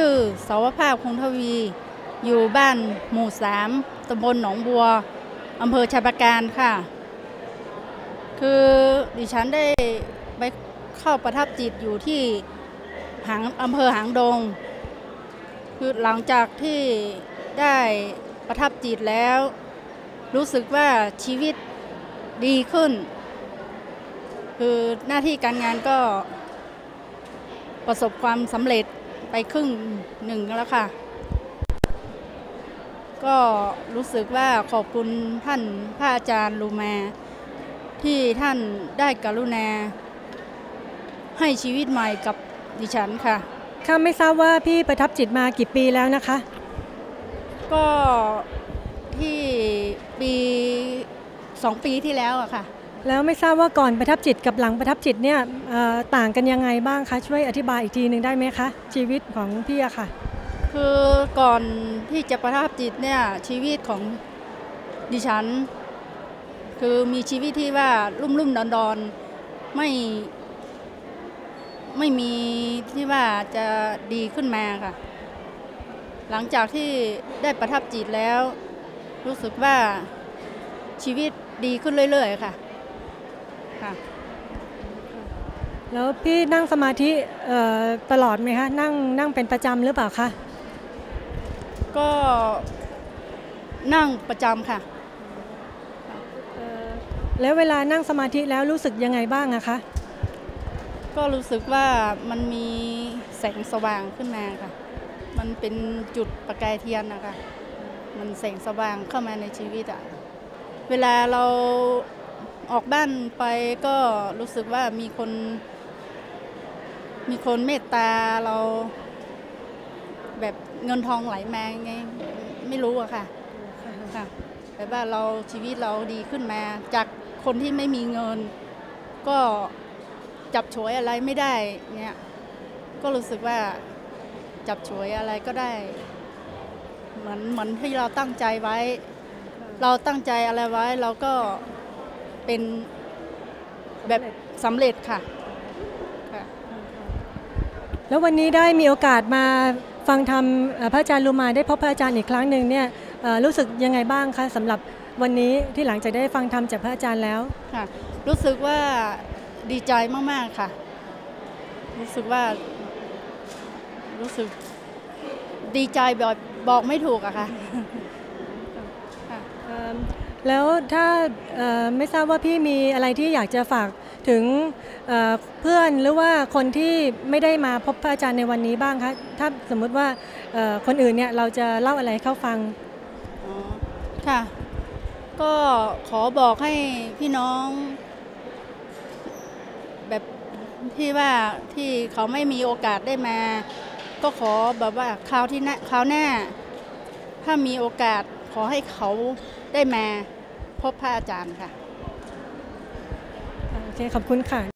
ชื่อสาวภาพคงทวี อยู่บ้านหมู่สามตำบลหนองบัวอำเภอชัยประการค่ะ คือดิฉันได้ไปเข้าประทับจิตอยู่ที่หางอำเภอหางดง คือหลังจากที่ได้ประทับจิตแล้ว รู้สึกว่าชีวิตดีขึ้น คือหน้าที่การงานก็ประสบความสำเร็จ ไปครึ่งหนึ่งแล้วค่ะ ก็รู้สึกว่าขอบคุณท่านพระอาจารย์ลูมาที่ท่านได้กรุณา ให้ชีวิตใหม่กับดิฉันค่ะค่ะไม่ทราบว่าพี่ประทับจิตมากี่ปีแล้วนะคะ ก็ที่ปีสองปีที่แล้วอะค่ะ แล้วไม่ทราบว่าก่อนประทับจิตกับหลังประทับจิตเนี่ยต่างกันยังไงบ้างคะช่วยอธิบายอีกทีหนึ่งได้ไหมคะ ชีวิตของพี่อะค่ะ คือก่อนที่จะประทับจิตเนี่ยชีวิตของดิฉัน คือมีชีวิตที่ว่ารุ่มรุ่มดอนดอนไม่ไม่มีที่ว่าจะดีขึ้นมาค่ะ หลังจากที่ได้ประทับจิตแล้ว รู้สึกว่าชีวิตดีขึ้นเรื่อย ๆ ค่ะ ค่ะ แล้วพี่นั่งสมาธิเอ่อตลอดไหมคะ นั่งนั่งเป็นประจำหรือเปล่าคะ ก็นั่งประจำค่ะเอ่อแล้วเวลานั่งสมาธิแล้วรู้สึกยังไงบ้างอะคะ ก็รู้สึกว่ามันมีแสงสว่างขึ้นมาค่ะ มันเป็นจุดประกายเทียนนะคะ มันแสงสว่างเข้ามาในชีวิตอะเวลาเรา ออกบ้านไปก็รู้สึกว่ามีคน มีคนเมตตาเรา แบบเงินทองไหลมาไงไม่รู้อะค่ะค่ะแบบว่าเราชีวิตเราดีขึ้นมา จากคนที่ไม่มีเงิน ก็จับฉวยอะไรไม่ได้เนี่ยก็รู้สึกว่าจับฉวยอะไรก็ได้ เหมือนเหมือนที่เราตั้งใจไว้ เราตั้งใจอะไรไว้เราก็ เป็นแบบสำเร็จค่ะค่ะ แล้ววันนี้ได้มีโอกาสมาฟังธรรมเอ่อพระอาจารย์ลูมาได้พบพระอาจารย์อีกครั้งหนึ่งเนี่ยเอ่อรู้สึกยังไงบ้างคะสำหรับวันนี้ที่หลังจากได้ฟังธรรมจากพระอาจารย์แล้วค่ะ รู้สึกว่าดีใจมาก ๆ ค่ะ รู้สึกว่า รู้สึกดีใจบอกบอกไม่ถูกอะค่ะค่ะเอิ่ม แล้วถ้าไม่ทราบว่าพี่มีอะไรที่อยากจะฝากถึงเเพื่อนหรือว่าคนที่ไม่ได้มาพบพระอาจารย์ในวันนี้บ้างคะถ้าสมมุติว่าคนอื่นเนี่ยเราจะเล่าอะไรให้เขาฟังอ๋อค่ะ ก็ขอบอกให้พี่น้อง แบบที่ว่าที่เขาไม่มีโอกาสได้มา ก็ขอแบบว่าคราวที่หน้าคราวหน้า ถ้ามีโอกาสขอให้เขาได้มา พบพระอาจารย์ค่ะโอเคขอบคุณค่ะ